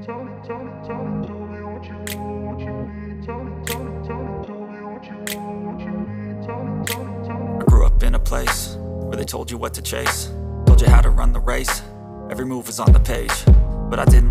I grew up in a place where they told you what to chase. Told you how to run the race, every move was on the page But I didn't like